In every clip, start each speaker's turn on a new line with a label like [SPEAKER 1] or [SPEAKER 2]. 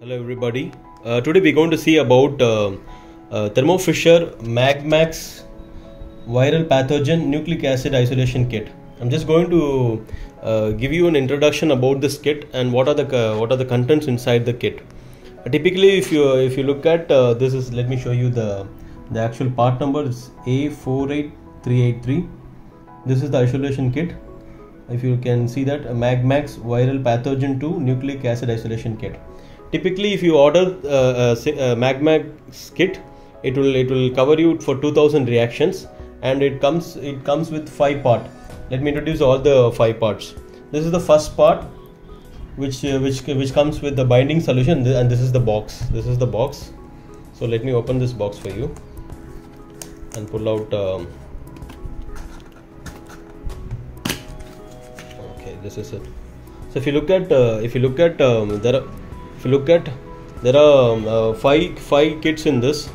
[SPEAKER 1] Hello everybody. Uh, today we're going to see about uh, uh, Magmax viral pathogen nucleic acid isolation kit. I'm just going to uh, give you an introduction about this kit and what are the uh, what are the contents inside the kit. Uh, typically, if you if you look at this is let me show you the the actual part number is A48383. This is the isolation kit. If you can see that Magmax viral pathogen 2 nucleic acid isolation kit typically if you order uh, si- a magmax kit it will it will cover you for 2000 reactions and it comes it comes with five part. Let me introduce all the five parts. This is the first part which uh, which which comes with the binding solution and this is the box. This is the box. So let me open this box for you and pull out um, okay this is it. So if you look at uh, if you look at um, there are if you look at there are um, uh, five five kits in this.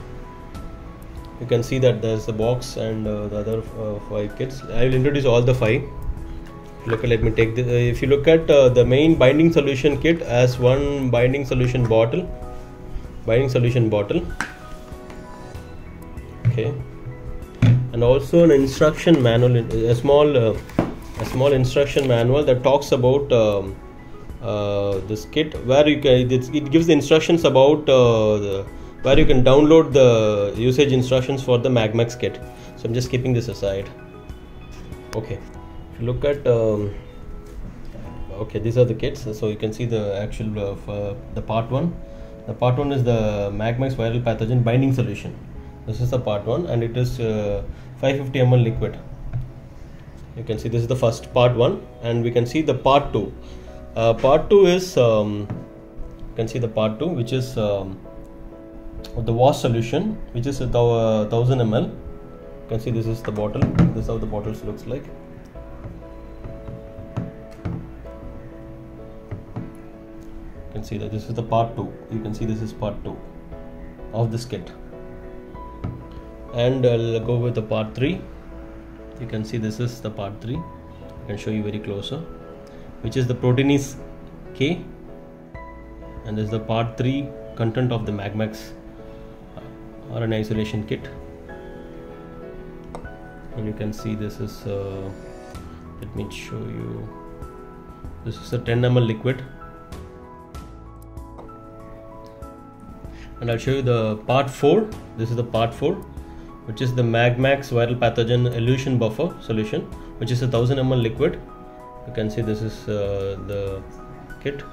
[SPEAKER 1] You can see that there's the box and uh, the other uh, five kits i will introduce all the five. Look let me take the if you look at uh, the main binding solution kit as one binding solution bottle binding solution bottle. Okay. And also an instruction manual a small uh, a small instruction manual that talks about um, uh, this kit where you can it, gives the instructions about uh, the, where you can download the usage instructions for the magmax kit so i'm just keeping this aside. Okay. If you look at um, okay these are the kits. So you can see the actual of uh, the part one. The part one is the magmax viral pathogen binding solution. This is the part one and it is uh, 550 ml liquid. You can see this is the first part one and we can see the part two uh, part two is um, you can see the part two which is um, the wash solution which is a uh, 1000 ml you can see this is the bottle. This is how the bottles looks like. You can see that this is the part two. You can see this is part two of this kit. And I'll go with the part three. You can see this is the part 3 I can show you very closer which is the proteinase K and this is the part 3 content of the Magmax uh, RNA isolation kit. And you can see this is uh, let me show you. This is a 10 ml liquid. And I'll show you the part 4 this is the part 4 which is the Magmax viral pathogen elution buffer solution, which is a 1000 ml liquid. You can see this is uh, the kit.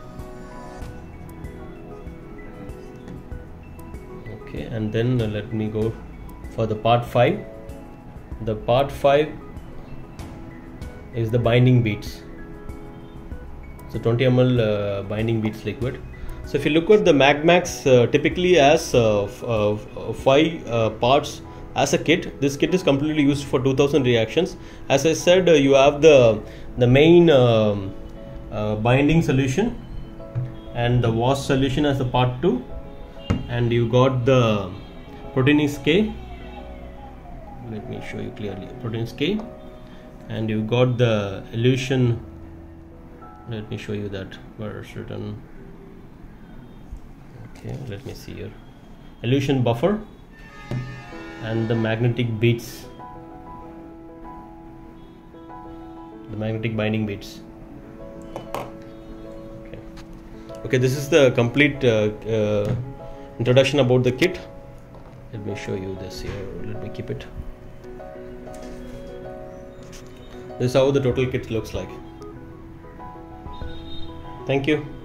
[SPEAKER 1] Okay, and then uh, let me go for the part 5. The part 5 is the binding beads. So 20 ml uh, binding beads liquid. So if you look at the Magmax, uh, typically as uh, uh, five uh, parts as a kit this kit is completely used for 2000 reactions. As i said uh, you have the the main um, uh, binding solution and the wash solution as a part 2 and you got the proteinase k. Let me show you clearly. Proteinase k. And you got the elution. Let me show you that where it's written okay let me see here. Elution buffer and the magnetic beads the magnetic binding beads okay. Okay this is the complete uh, uh, introduction about the kit. Let me show you this here. Let me keep it. This is how the total kit looks like. Thank you